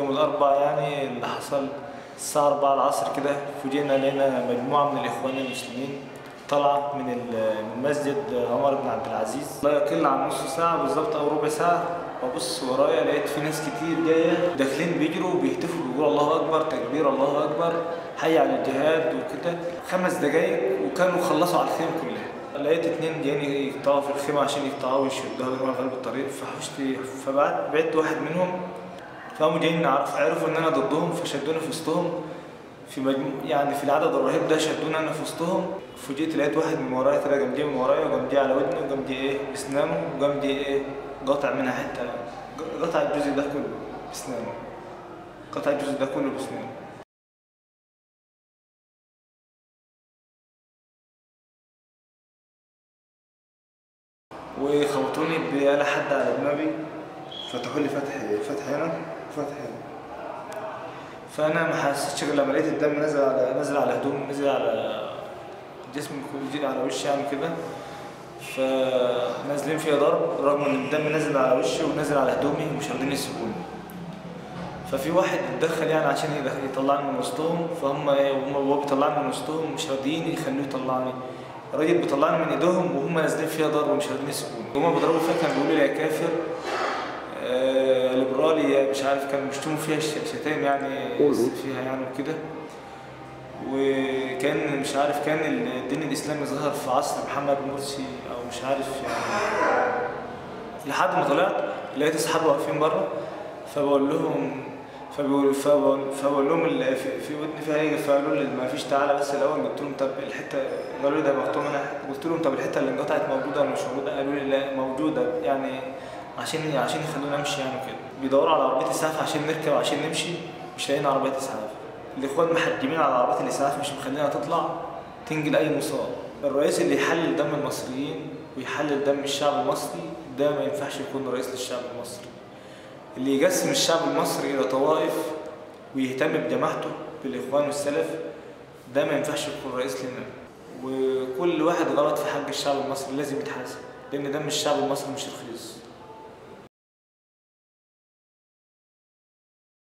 يوم الأربعاء يعني اللي حصل الساعة 4 العصر كده فوجئنا لقينا مجموعة من الإخوان المسلمين طالعة من ال- من مسجد عمر بن عبد العزيز. لا يقل عن نص ساعة بالظبط أو ربع ساعة. وأبص ورايا لقيت في ناس كتير جاية داخلين بيجروا وبيهتفوا بيقولوا الله أكبر تكبير الله أكبر حي على الجهاد وكده. خمس دقايق وكانوا خلصوا على الخيم كلها. لقيت اتنين جايين يقطعوا في الخيمة عشان يقطعوا ويشدوها في قلب الطريق. فحشت فبعت بعت واحد منهم فقاموا جايين عرف عرفوا إن أنا ضدهم فشدوني في وسطهم. في مجموع يعني في العدد الرهيب ده شدوني أنا في وسطهم. فوجئت لقيت واحد من ورايا قام جاي من ورايا جاي على ودني جاي إيه بسنانه جاي إيه قاطع منها حتة. قطع الجزء ده كله بسنانه. قطع الجزء ده كله بسنانه. وخبطوني بآلة حد على دماغي. فتحوا لي فتح فتح هنا. هنا فأنا ما حسيتش غير لما لقيت الدم نزل على نزل على هدومي نزل على جسمي كله على وشي يعني كده. فنازلين فيها ضرب رغم إن الدم نزل على وشي ونزل على هدومي ومش راضيين يسيبوني. ففي واحد اتدخل يعني عشان يطلعني من وسطهم فهم إيه وهو بيطلعني من وسطهم مش راضيين يخلوه يطلعني. الراجل بيطلعني من ايديهم وهم نازلين فيها ضرب ومش راضيين يسيبوني. هما بيضربوا فيها كانوا بيقولوا لي يا كافر آه، ليبرالي مش عارف كانوا بيشتموا فيها ش- شتايم يعني. فيها يعني وكده. وكان مش عارف كان الدين الإسلامي ظهر في عصر محمد مرسي أو مش عارف يعني. لحد ما طلعت لقيت أصحابي واقفين بره فبقول لهم فبقول فبقول, فبقول لهم ال- في, ودني فيها إيه؟ فقالوا لي ما فيش تعالى بس الأول. قلت لهم طب الحته قالوا لي ده مكتوم أنا قلت لهم طب الحتة اللي انقطعت موجودة ولا مش موجودة؟ قالوا لي لا موجودة يعني. عشان عشان يخلونا نمشي يعني كده بيدوروا على عربية اسعاف عشان نركب عشان نمشي مش لاقيين عربية اسعاف الإخوان محجمين على عربية الاسعاف مش مخلينها تطلع تنجل أي مصاب الرئيس اللي يحلل دم المصريين ويحلل دم الشعب المصري ده ما ينفعش يكون رئيس للشعب المصري. اللي يقسم الشعب المصري إلى طوائف ويهتم بجماعته بالإخوان والسلف ده ما ينفعش يكون رئيس لنا. وكل واحد غلط في حق الشعب المصري لازم يتحاسب لأن دم الشعب المصري مش رخيص.